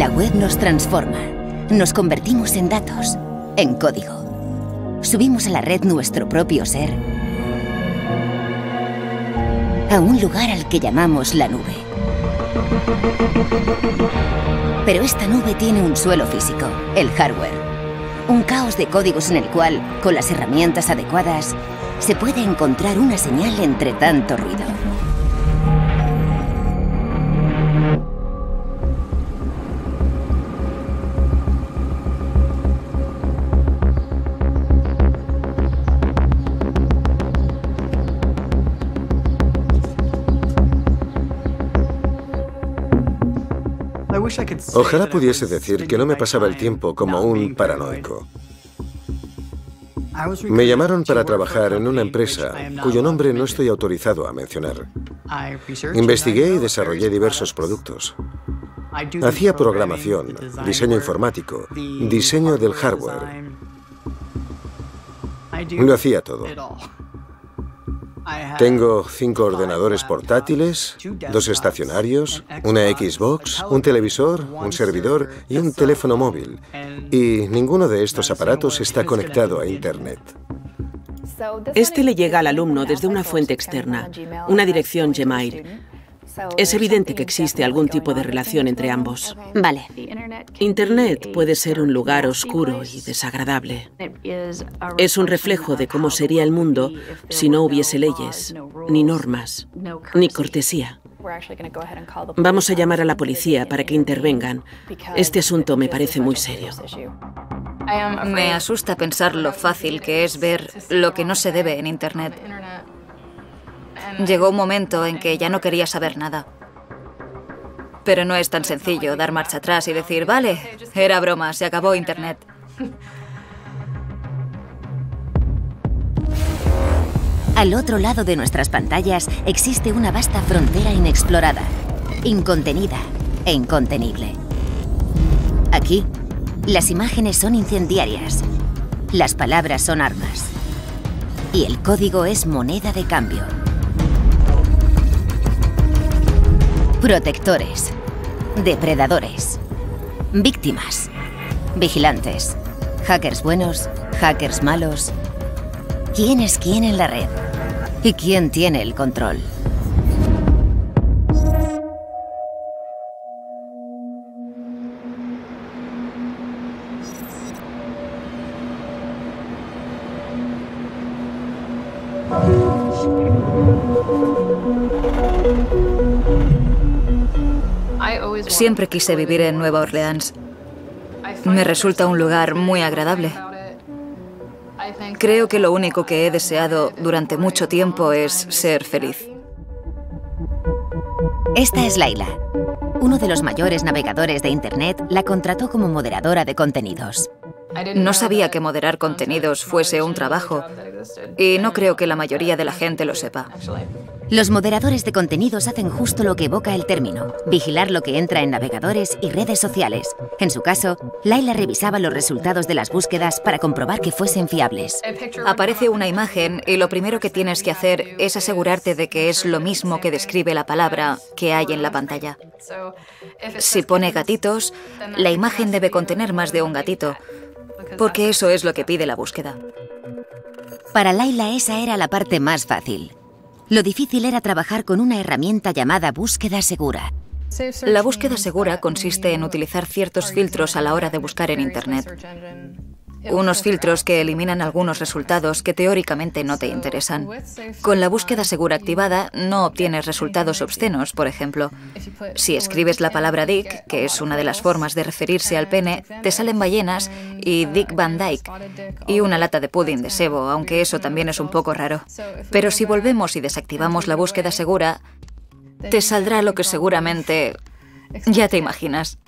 La web nos transforma. Nos convertimos en datos, en código. Subimos a la red nuestro propio ser a un lugar al que llamamos la nube. Pero esta nube tiene un suelo físico, el hardware. Un caos de códigos en el cual, con las herramientas adecuadas, se puede encontrar una señal entre tanto ruido. Ojalá pudiese decir que no me pasaba el tiempo como un paranoico. Me llamaron para trabajar en una empresa cuyo nombre no estoy autorizado a mencionar. Investigué y desarrollé diversos productos. Hacía programación, diseño informático, diseño del hardware. Lo hacía todo. Tengo cinco ordenadores portátiles, dos estacionarios, una Xbox, un televisor, un servidor y un teléfono móvil. Y ninguno de estos aparatos está conectado a Internet. Este le llega al alumno desde una fuente externa, una dirección Gmail. Es evidente que existe algún tipo de relación entre ambos. Vale. Internet puede ser un lugar oscuro y desagradable. Es un reflejo de cómo sería el mundo si no hubiese leyes, ni normas, ni cortesía. Vamos a llamar a la policía para que intervengan. Este asunto me parece muy serio. Me asusta pensar lo fácil que es ver lo que no se debe en Internet. Llegó un momento en que ya no quería saber nada. Pero no es tan sencillo dar marcha atrás y decir, vale, era broma, se acabó Internet. Al otro lado de nuestras pantallas existe una vasta frontera inexplorada, incontenida e incontenible. Aquí, las imágenes son incendiarias, las palabras son armas y el código es moneda de cambio. Protectores. Depredadores. Víctimas. Vigilantes. Hackers buenos, hackers malos. ¿Quién es quién en la red? ¿Y quién tiene el control? Siempre quise vivir en Nueva Orleans. Me resulta un lugar muy agradable. Creo que lo único que he deseado durante mucho tiempo es ser feliz. Esta es Laila. Uno de los mayores navegadores de Internet la contrató como moderadora de contenidos. No sabía que moderar contenidos fuese un trabajo y no creo que la mayoría de la gente lo sepa. Los moderadores de contenidos hacen justo lo que evoca el término, vigilar lo que entra en navegadores y redes sociales. En su caso, Laila revisaba los resultados de las búsquedas para comprobar que fuesen fiables. Aparece una imagen y lo primero que tienes que hacer es asegurarte de que es lo mismo que describe la palabra que hay en la pantalla. Si pone gatitos, la imagen debe contener más de un gatito, porque eso es lo que pide la búsqueda. Para Laila esa era la parte más fácil. Lo difícil era trabajar con una herramienta llamada búsqueda segura. La búsqueda segura consiste en utilizar ciertos filtros a la hora de buscar en Internet. Unos filtros que eliminan algunos resultados que teóricamente no te interesan. Con la búsqueda segura activada no obtienes resultados obscenos, por ejemplo. Si escribes la palabra Dick, que es una de las formas de referirse al pene, te salen ballenas y Dick Van Dyke y una lata de pudding de sebo, aunque eso también es un poco raro. Pero si volvemos y desactivamos la búsqueda segura, te saldrá lo que seguramente ya te imaginas.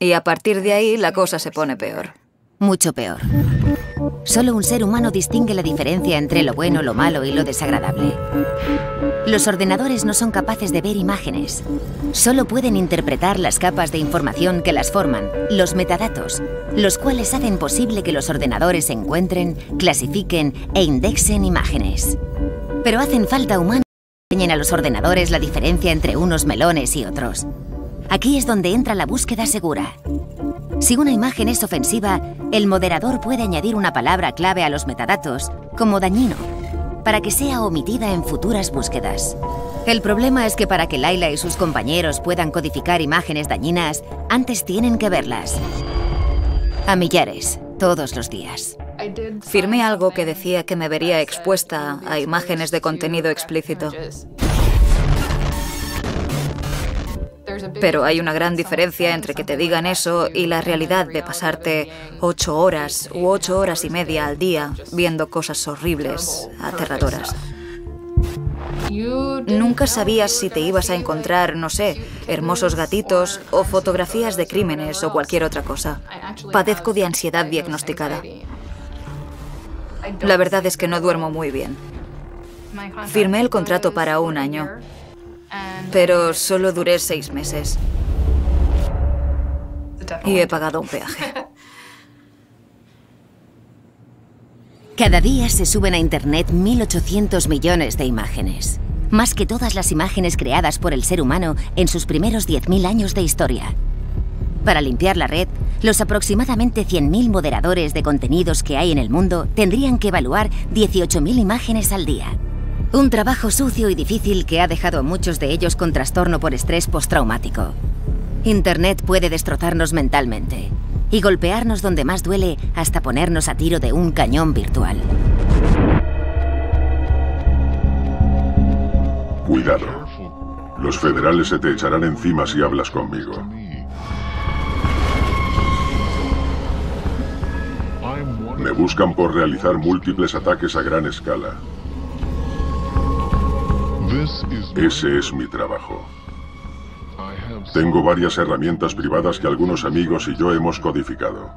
Y a partir de ahí la cosa se pone peor mucho peor. Solo un ser humano distingue la diferencia entre lo bueno, lo malo y lo desagradable. Los ordenadores no son capaces de ver imágenes. Solo pueden interpretar las capas de información que las forman, los metadatos, los cuales hacen posible que los ordenadores encuentren, clasifiquen e indexen imágenes. Pero hacen falta humanos que enseñen a los ordenadores la diferencia entre unos melones y otros. Aquí es donde entra la búsqueda segura. Si una imagen es ofensiva, el moderador puede añadir una palabra clave a los metadatos, como dañino, para que sea omitida en futuras búsquedas. El problema es que para que Laila y sus compañeros puedan codificar imágenes dañinas, antes tienen que verlas. A millares, todos los días. Firmé algo que decía que me vería expuesta a imágenes de contenido explícito. Pero hay una gran diferencia entre que te digan eso y la realidad de pasarte ocho horas u ocho horas y media al día viendo cosas horribles, aterradoras. Nunca sabías si te ibas a encontrar, no sé, hermosos gatitos o fotografías de crímenes o cualquier otra cosa. Padezco de ansiedad diagnosticada. La verdad es que no duermo muy bien. Firmé el contrato para un año, pero solo duré seis meses. Y he pagado un peaje. Cada día se suben a Internet 1.800 millones de imágenes. Más que todas las imágenes creadas por el ser humano en sus primeros 10.000 años de historia. Para limpiar la red, los aproximadamente 100.000 moderadores de contenidos que hay en el mundo tendrían que evaluar 18.000 imágenes al día. Un trabajo sucio y difícil que ha dejado a muchos de ellos con trastorno por estrés postraumático. Internet puede destrozarnos mentalmente y golpearnos donde más duele hasta ponernos a tiro de un cañón virtual. Cuidado. Los federales se te echarán encima si hablas conmigo. Me buscan por realizar múltiples ataques a gran escala. Ese es mi trabajo. Tengo varias herramientas privadas que algunos amigos y yo hemos codificado.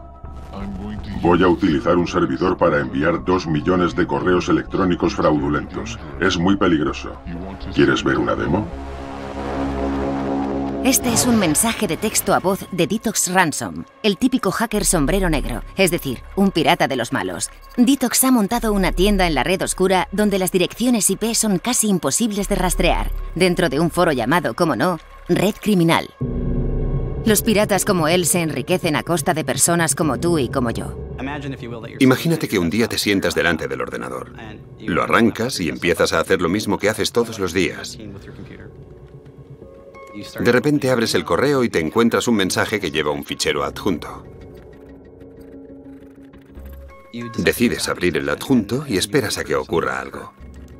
Voy a utilizar un servidor para enviar dos millones de correos electrónicos fraudulentos. Es muy peligroso. ¿Quieres ver una demo? Este es un mensaje de texto a voz de Detox Ransom, el típico hacker sombrero negro, es decir, un pirata de los malos. Detox ha montado una tienda en la red oscura donde las direcciones IP son casi imposibles de rastrear, dentro de un foro llamado, como no, Red Criminal. Los piratas como él se enriquecen a costa de personas como tú y como yo. Imagínate que un día te sientas delante del ordenador. Lo arrancas y empiezas a hacer lo mismo que haces todos los días. De repente abres el correo y te encuentras un mensaje que lleva un fichero adjunto. Decides abrir el adjunto y esperas a que ocurra algo.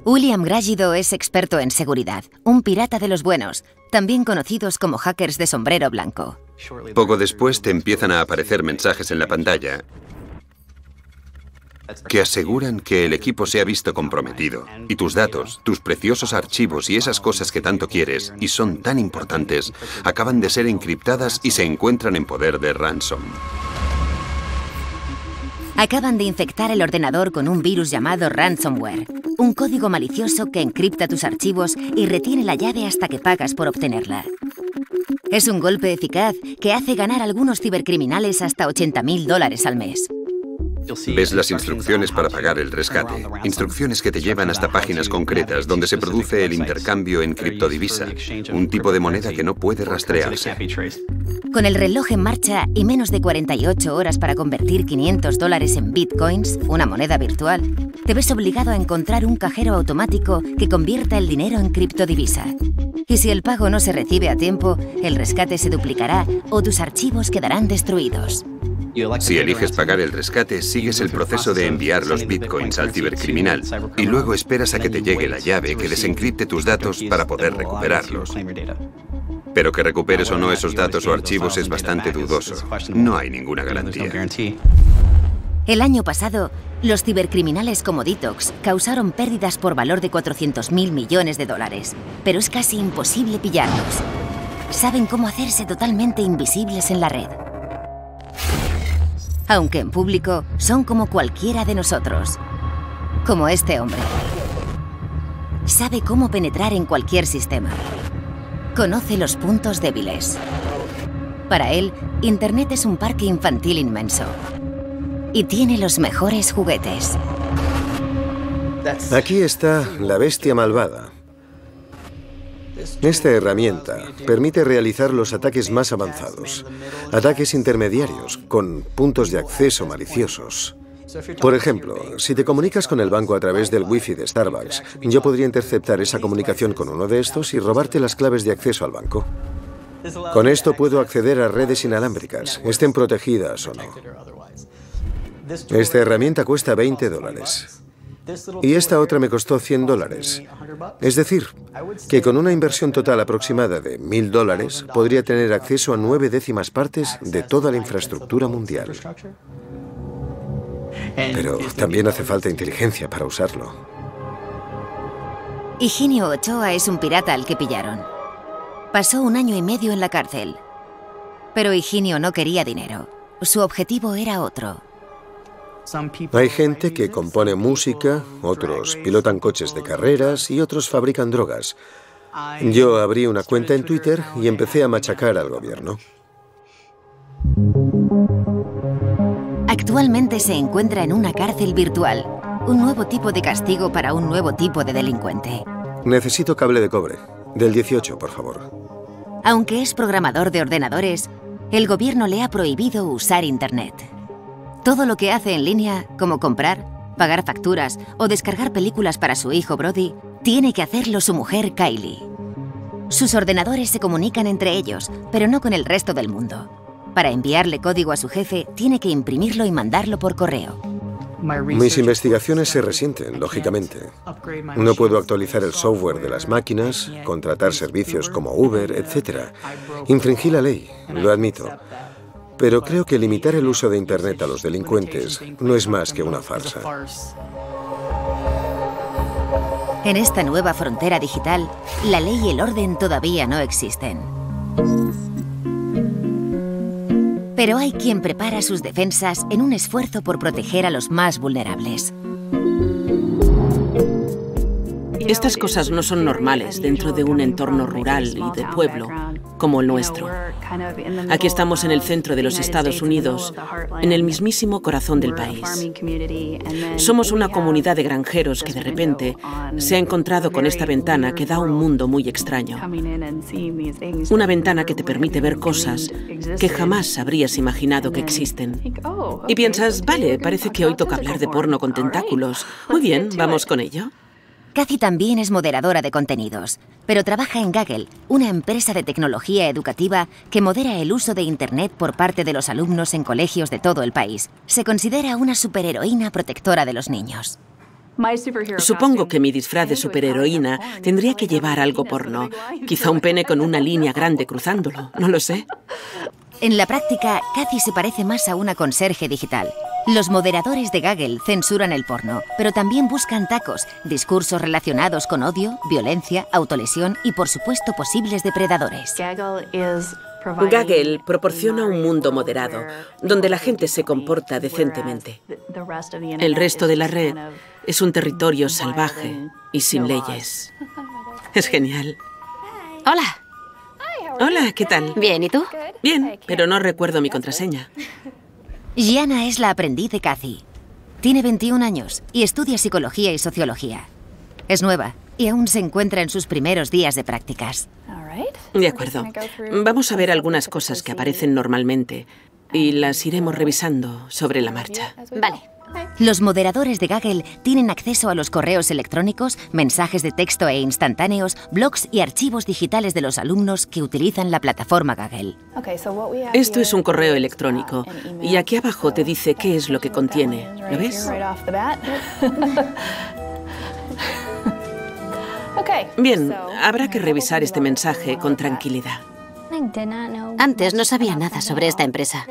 William Gragido es experto en seguridad, un pirata de los buenos, también conocidos como hackers de sombrero blanco. Poco después te empiezan a aparecer mensajes en la pantalla que aseguran que el equipo se ha visto comprometido y tus datos, tus preciosos archivos y esas cosas que tanto quieres y son tan importantes acaban de ser encriptadas y se encuentran en poder de ransom. Acaban de infectar el ordenador con un virus llamado ransomware, un código malicioso que encripta tus archivos y retiene la llave hasta que pagas por obtenerla. Es un golpe eficaz que hace ganar a algunos cibercriminales hasta 80.000 dólares al mes. Ves las instrucciones para pagar el rescate, instrucciones que te llevan hasta páginas concretas donde se produce el intercambio en criptodivisa, un tipo de moneda que no puede rastrearse. Con el reloj en marcha y menos de 48 horas para convertir 500 dólares en bitcoins, una moneda virtual, te ves obligado a encontrar un cajero automático que convierta el dinero en criptodivisa. Y si el pago no se recibe a tiempo, el rescate se duplicará o tus archivos quedarán destruidos. Si eliges pagar el rescate, sigues el proceso de enviar los bitcoins al cibercriminal y luego esperas a que te llegue la llave que desencripte tus datos para poder recuperarlos. Pero que recuperes o no esos datos o archivos es bastante dudoso. No hay ninguna garantía. El año pasado, los cibercriminales como Detox causaron pérdidas por valor de 400.000 millones de dólares, pero es casi imposible pillarlos. Saben cómo hacerse totalmente invisibles en la red aunque en público son como cualquiera de nosotros. Como este hombre. Sabe cómo penetrar en cualquier sistema. Conoce los puntos débiles. Para él, Internet es un parque infantil inmenso. Y tiene los mejores juguetes. Aquí está la bestia malvada. Esta herramienta permite realizar los ataques más avanzados, ataques intermediarios con puntos de acceso maliciosos. Por ejemplo, si te comunicas con el banco a través del wifi de Starbucks, yo podría interceptar esa comunicación con uno de estos y robarte las claves de acceso al banco. Con esto puedo acceder a redes inalámbricas, estén protegidas o no. Esta herramienta cuesta 20 dólares. Y esta otra me costó 100 dólares. Es decir, que con una inversión total aproximada de 1.000 dólares podría tener acceso a nueve décimas partes de toda la infraestructura mundial. Pero también hace falta inteligencia para usarlo. Higinio Ochoa es un pirata al que pillaron. Pasó un año y medio en la cárcel. Pero Higinio no quería dinero. Su objetivo era otro. Hay gente que compone música, otros pilotan coches de carreras y otros fabrican drogas. Yo abrí una cuenta en Twitter y empecé a machacar al gobierno. Actualmente se encuentra en una cárcel virtual, un nuevo tipo de castigo para un nuevo tipo de delincuente. Necesito cable de cobre, del 18, por favor. Aunque es programador de ordenadores, el gobierno le ha prohibido usar Internet. Todo lo que hace en línea, como comprar, pagar facturas o descargar películas para su hijo Brody, tiene que hacerlo su mujer Kylie. Sus ordenadores se comunican entre ellos, pero no con el resto del mundo. Para enviarle código a su jefe, tiene que imprimirlo y mandarlo por correo. Mis investigaciones se resienten, lógicamente. No puedo actualizar el software de las máquinas, contratar servicios como Uber, etc. Infringí la ley, lo admito. Pero creo que limitar el uso de Internet a los delincuentes no es más que una farsa. En esta nueva frontera digital, la ley y el orden todavía no existen. Pero hay quien prepara sus defensas en un esfuerzo por proteger a los más vulnerables. Estas cosas no son normales dentro de un entorno rural y de pueblo como el nuestro. Aquí estamos en el centro de los Estados Unidos, en el mismísimo corazón del país. Somos una comunidad de granjeros que de repente se ha encontrado con esta ventana que da un mundo muy extraño. Una ventana que te permite ver cosas que jamás habrías imaginado que existen. Y piensas, vale, parece que hoy toca hablar de porno con tentáculos. Muy bien, vamos con ello. Cathy también es moderadora de contenidos, pero trabaja en Gaggle, una empresa de tecnología educativa que modera el uso de Internet por parte de los alumnos en colegios de todo el país. Se considera una superheroína protectora de los niños. Supongo que mi disfraz de superheroína tendría que llevar algo porno, quizá un pene con una línea grande cruzándolo, no lo sé. En la práctica, Cathy se parece más a una conserje digital. Los moderadores de Gaggle censuran el porno, pero también buscan tacos, discursos relacionados con odio, violencia, autolesión y, por supuesto, posibles depredadores. Gaggle proporciona un mundo moderado, donde la gente se comporta decentemente. El resto de la red es un territorio salvaje y sin leyes. Es genial. Hola. Hola, ¿qué tal? Bien, ¿y tú? Bien, pero no recuerdo mi contraseña. Gianna es la aprendiz de Cathy. Tiene 21 años y estudia psicología y sociología. Es nueva y aún se encuentra en sus primeros días de prácticas. De acuerdo. Vamos a ver algunas cosas que aparecen normalmente y las iremos revisando sobre la marcha. Vale. Los moderadores de Gaggle tienen acceso a los correos electrónicos, mensajes de texto e instantáneos, blogs y archivos digitales de los alumnos que utilizan la plataforma Gaggle. Esto es un correo electrónico y aquí abajo te dice qué es lo que contiene. ¿Lo ves? Bien, habrá que revisar este mensaje con tranquilidad. Antes no sabía nada sobre esta empresa.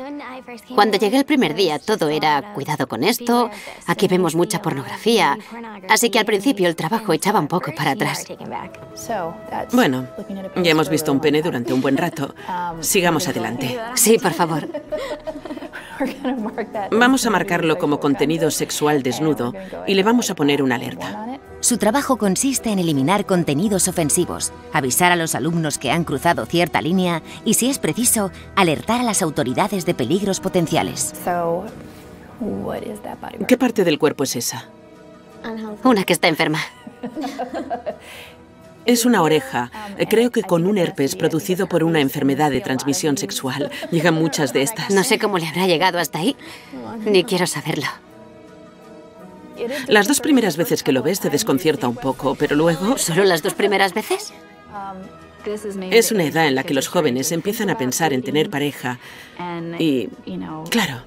Cuando llegué el primer día todo era cuidado con esto, aquí vemos mucha pornografía, así que al principio el trabajo echaba un poco para atrás. Bueno, ya hemos visto un pene durante un buen rato. Sigamos adelante. Sí, por favor. Vamos a marcarlo como contenido sexual desnudo y le vamos a poner una alerta. Su trabajo consiste en eliminar contenidos ofensivos, avisar a los alumnos que han cruzado cierta línea y, si es preciso, alertar a las autoridades de peligros potenciales. ¿Qué parte del cuerpo es esa? Una que está enferma. Es una oreja, creo que con un herpes producido por una enfermedad de transmisión sexual. Llegan muchas de estas. No sé cómo le habrá llegado hasta ahí, ni quiero saberlo. Las dos primeras veces que lo ves te desconcierta un poco, pero luego... ¿Solo las dos primeras veces? Es una edad en la que los jóvenes empiezan a pensar en tener pareja y, claro,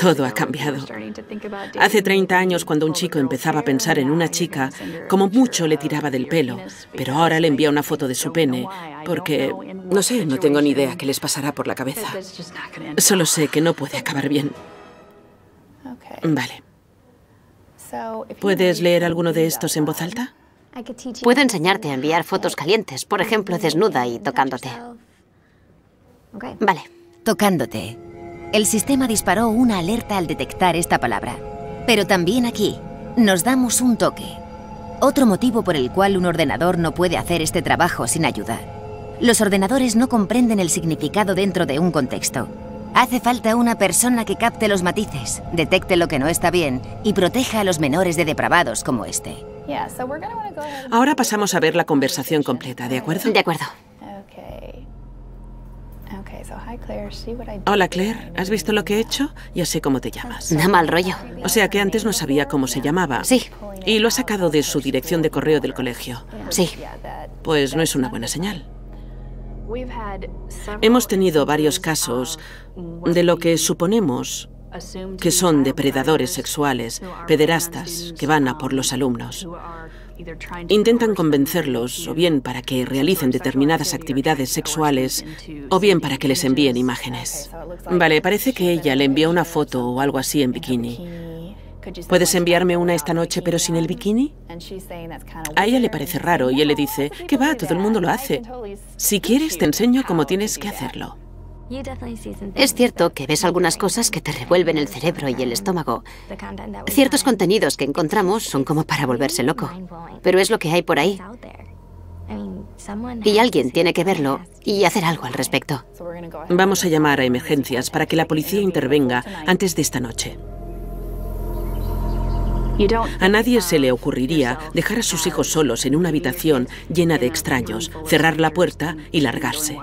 todo ha cambiado. Hace 30 años, cuando un chico empezaba a pensar en una chica, como mucho le tiraba del pelo, pero ahora le envía una foto de su pene, porque, no sé, no tengo ni idea qué les pasará por la cabeza. Solo sé que no puede acabar bien. Vale. ¿Puedes leer alguno de estos en voz alta? Puedo enseñarte a enviar fotos calientes, por ejemplo, desnuda y tocándote. Vale. Tocándote. El sistema disparó una alerta al detectar esta palabra. Pero también aquí, nos damos un toque. Otro motivo por el cual un ordenador no puede hacer este trabajo sin ayuda. Los ordenadores no comprenden el significado dentro de un contexto. Hace falta una persona que capte los matices, detecte lo que no está bien y proteja a los menores de depravados como este. Ahora pasamos a ver la conversación completa, ¿de acuerdo? De acuerdo. Hola Claire, ¿has visto lo que he hecho? Ya sé cómo te llamas. Da mal rollo. O sea que antes no sabía cómo se llamaba. Sí. Y lo ha sacado de su dirección de correo del colegio. Sí. Pues no es una buena señal. Hemos tenido varios casos de lo que suponemos que son depredadores sexuales, pederastas, que van a por los alumnos. Intentan convencerlos o bien para que realicen determinadas actividades sexuales o bien para que les envíen imágenes. Vale, parece que ella le envió una foto o algo así en bikini. ¿Puedes enviarme una esta noche pero sin el bikini? A ella le parece raro y él le dice, ¿qué va? Todo el mundo lo hace. Si quieres te enseño cómo tienes que hacerlo. Es cierto que ves algunas cosas que te revuelven el cerebro y el estómago. Ciertos contenidos que encontramos son como para volverse loco, pero es lo que hay por ahí. Y alguien tiene que verlo y hacer algo al respecto. Vamos a llamar a emergencias para que la policía intervenga antes de esta noche. A nadie se le ocurriría dejar a sus hijos solos en una habitación llena de extraños, cerrar la puerta y largarse.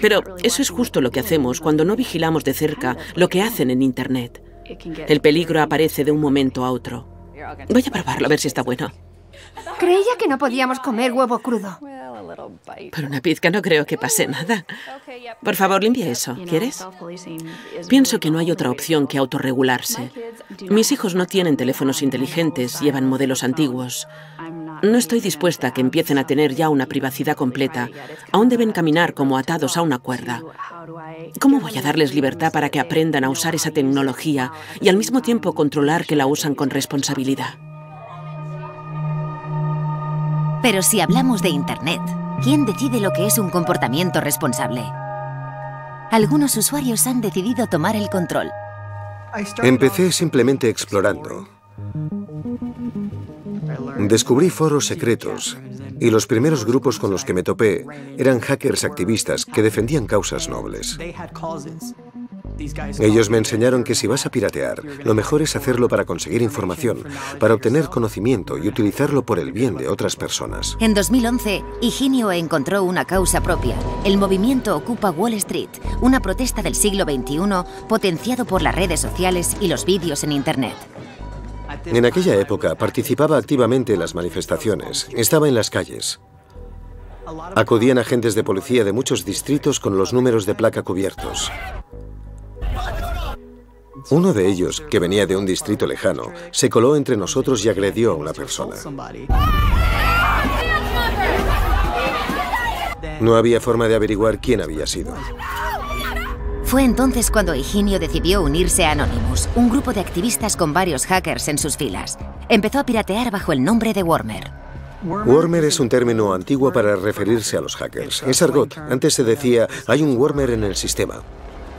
Pero eso es justo lo que hacemos cuando no vigilamos de cerca lo que hacen en Internet. El peligro aparece de un momento a otro. Voy a probarlo a ver si está bueno. Creía que no podíamos comer huevo crudo. Por una pizca no creo que pase nada. Por favor, limpia eso, ¿quieres? Pienso que no hay otra opción que autorregularse. Mis hijos no tienen teléfonos inteligentes, llevan modelos antiguos. No estoy dispuesta a que empiecen a tener ya una privacidad completa. Aún deben caminar como atados a una cuerda. ¿Cómo voy a darles libertad para que aprendan a usar esa tecnología y al mismo tiempo controlar que la usan con responsabilidad? Pero si hablamos de Internet, ¿quién decide lo que es un comportamiento responsable? Algunos usuarios han decidido tomar el control. Empecé simplemente explorando. Descubrí foros secretos y los primeros grupos con los que me topé eran hackers activistas que defendían causas nobles. Ellos me enseñaron que si vas a piratear, lo mejor es hacerlo para conseguir información, para obtener conocimiento y utilizarlo por el bien de otras personas. En 2011, Higinio encontró una causa propia. El movimiento Ocupa Wall Street, una protesta del siglo XXI potenciado por las redes sociales y los vídeos en Internet. En aquella época participaba activamente en las manifestaciones, estaba en las calles. Acudían agentes de policía de muchos distritos con los números de placa cubiertos. Uno de ellos, que venía de un distrito lejano, se coló entre nosotros y agredió a una persona. No había forma de averiguar quién había sido. Fue entonces cuando Higinio decidió unirse a Anonymous, un grupo de activistas con varios hackers en sus filas. Empezó a piratear bajo el nombre de Wormer. Wormer es un término antiguo para referirse a los hackers. Es argot. Antes se decía, hay un Wormer en el sistema.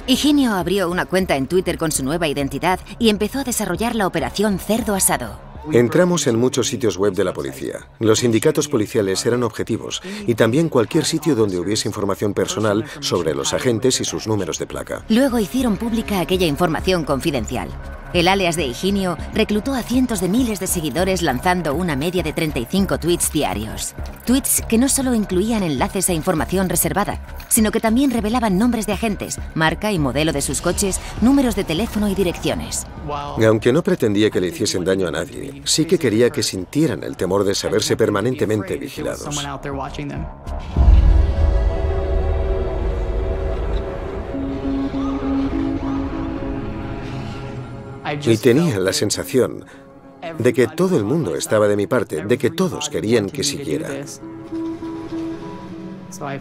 Higinio abrió una cuenta en Twitter con su nueva identidad y empezó a desarrollar la operación Cerdo Asado. Entramos en muchos sitios web de la policía. Los sindicatos policiales eran objetivos y también cualquier sitio donde hubiese información personal sobre los agentes y sus números de placa. Luego hicieron pública aquella información confidencial. El alias de Higinio reclutó a cientos de miles de seguidores lanzando una media de 35 tweets diarios. Tweets que no solo incluían enlaces a información reservada, sino que también revelaban nombres de agentes, marca y modelo de sus coches, números de teléfono y direcciones. Aunque no pretendía que le hiciesen daño a nadie, sí que quería que sintieran el temor de saberse permanentemente vigilados. Y tenía la sensación de que todo el mundo estaba de mi parte, de que todos querían que siguiera.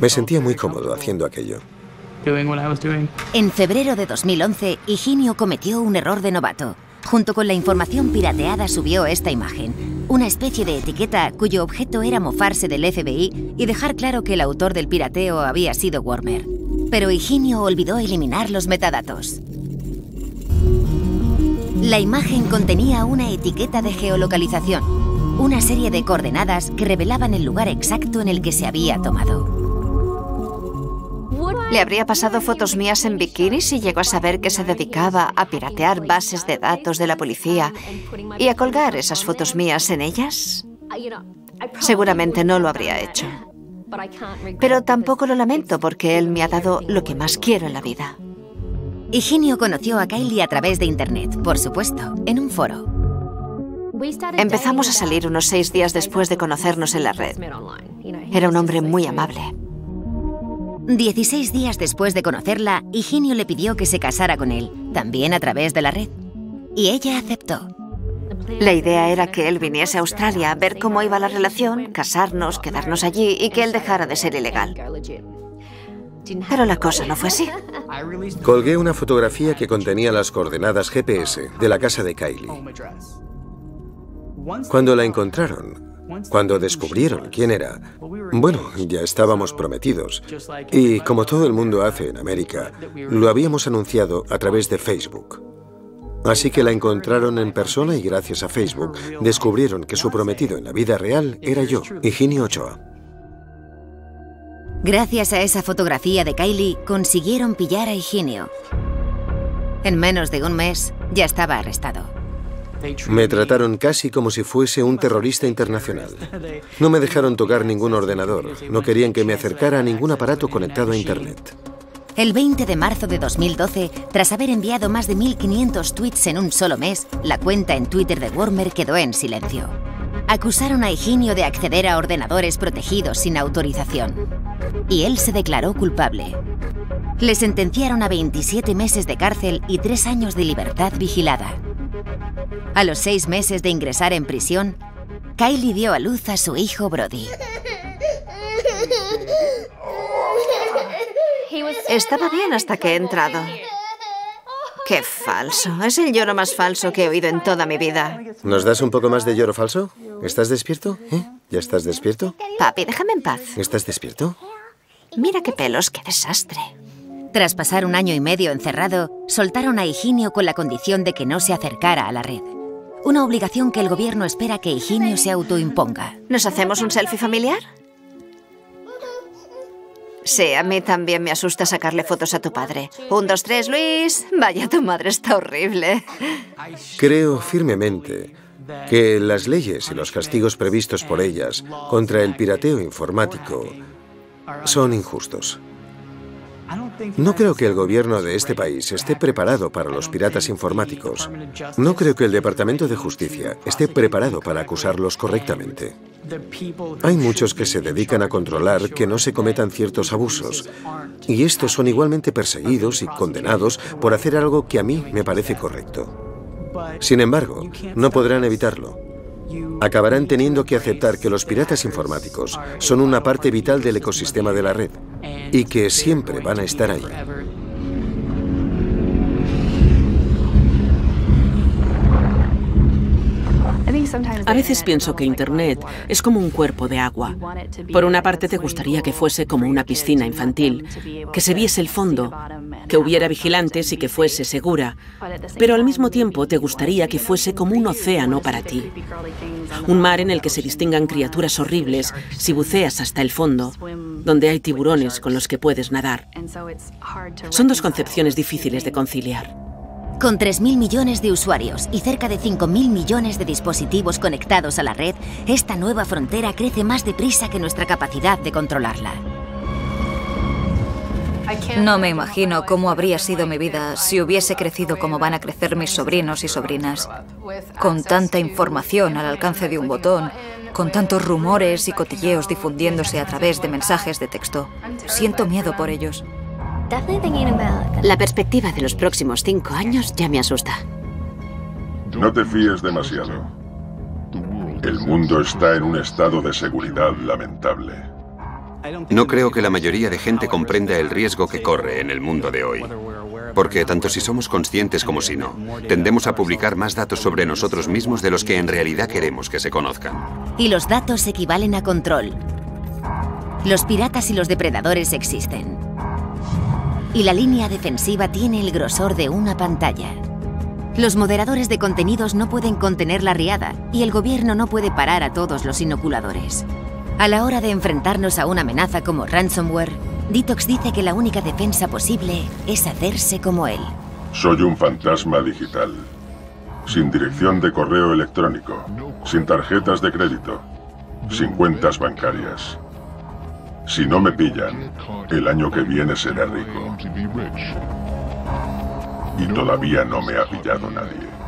Me sentía muy cómodo haciendo aquello. En febrero de 2011, Higinio cometió un error de novato. Junto con la información pirateada subió esta imagen, una especie de etiqueta cuyo objeto era mofarse del FBI y dejar claro que el autor del pirateo había sido Warmer. Pero Higinio olvidó eliminar los metadatos. La imagen contenía una etiqueta de geolocalización, una serie de coordenadas que revelaban el lugar exacto en el que se había tomado. ¿Le habría pasado fotos mías en bikini si llegó a saber que se dedicaba a piratear bases de datos de la policía y a colgar esas fotos mías en ellas? Seguramente no lo habría hecho. Pero tampoco lo lamento porque él me ha dado lo que más quiero en la vida. Higinio conoció a Kylie a través de Internet, por supuesto, en un foro. Empezamos a salir unos seis días después de conocernos en la red. Era un hombre muy amable. Dieciséis días después de conocerla, Higinio le pidió que se casara con él, también a través de la red. Y ella aceptó. La idea era que él viniese a Australia a ver cómo iba la relación, casarnos, quedarnos allí y que él dejara de ser ilegal. Pero la cosa no fue así. Colgué una fotografía que contenía las coordenadas GPS de la casa de Kylie. Cuando la encontraron, cuando descubrieron quién era, bueno, ya estábamos prometidos. Y como todo el mundo hace en América, lo habíamos anunciado a través de Facebook. Así que la encontraron en persona y gracias a Facebook descubrieron que su prometido en la vida real era yo, Higinio Ochoa. Gracias a esa fotografía de Kylie, consiguieron pillar a Higinio. En menos de un mes, ya estaba arrestado. Me trataron casi como si fuese un terrorista internacional. No me dejaron tocar ningún ordenador. No querían que me acercara a ningún aparato conectado a Internet. El 20 de marzo de 2012, tras haber enviado más de 1.500 tweets en un solo mes, la cuenta en Twitter de Warmer quedó en silencio. Acusaron a Higinio de acceder a ordenadores protegidos sin autorización. Y él se declaró culpable. Le sentenciaron a 27 meses de cárcel y 3 años de libertad vigilada. A los seis meses de ingresar en prisión, Kylie dio a luz a su hijo Brody. Estaba bien hasta que he entrado. Qué falso. Es el lloro más falso que he oído en toda mi vida. ¿Nos das un poco más de lloro falso? ¿Estás despierto? ¿Eh? ¿Ya estás despierto? Papi, déjame en paz. ¿Estás despierto? Mira qué pelos, qué desastre. Tras pasar un año y medio encerrado, soltaron a Higinio con la condición de que no se acercara a la red. Una obligación que el gobierno espera que Higinio se autoimponga. ¿Nos hacemos un selfie familiar? Sí, a mí también me asusta sacarle fotos a tu padre. Un, dos, tres, Luis. Vaya, tu madre está horrible. Creo firmemente que las leyes y los castigos previstos por ellas contra el pirateo informático son injustos. No creo que el gobierno de este país esté preparado para los piratas informáticos. No creo que el Departamento de Justicia esté preparado para acusarlos correctamente. Hay muchos que se dedican a controlar que no se cometan ciertos abusos, y estos son igualmente perseguidos y condenados por hacer algo que a mí me parece correcto. Sin embargo, no podrán evitarlo. Acabarán teniendo que aceptar que los piratas informáticos son una parte vital del ecosistema de la red y que siempre van a estar ahí. A veces pienso que Internet es como un cuerpo de agua. Por una parte te gustaría que fuese como una piscina infantil, que se viese el fondo, que hubiera vigilantes y que fuese segura, pero al mismo tiempo te gustaría que fuese como un océano para ti. Un mar en el que se distingan criaturas horribles si buceas hasta el fondo, donde hay tiburones con los que puedes nadar. Son dos concepciones difíciles de conciliar. Con 3.000 millones de usuarios y cerca de 5.000 millones de dispositivos conectados a la red, esta nueva frontera crece más deprisa que nuestra capacidad de controlarla. No me imagino cómo habría sido mi vida si hubiese crecido como van a crecer mis sobrinos y sobrinas, con tanta información al alcance de un botón, con tantos rumores y cotilleos difundiéndose a través de mensajes de texto. Siento miedo por ellos. La perspectiva de los próximos cinco años ya me asusta. No te fíes demasiado. El mundo está en un estado de seguridad lamentable. No creo que la mayoría de gente comprenda el riesgo que corre en el mundo de hoy. Porque tanto si somos conscientes como si no, tendemos a publicar más datos sobre nosotros mismos de los que en realidad queremos que se conozcan. Y los datos equivalen a control. Los piratas y los depredadores existen y la línea defensiva tiene el grosor de una pantalla. Los moderadores de contenidos no pueden contener la riada y el gobierno no puede parar a todos los inoculadores. A la hora de enfrentarnos a una amenaza como ransomware, Detox dice que la única defensa posible es hacerse como él. Soy un fantasma digital, sin dirección de correo electrónico, sin tarjetas de crédito, sin cuentas bancarias. Si no me pillan, el año que viene seré rico. Y todavía no me ha pillado nadie.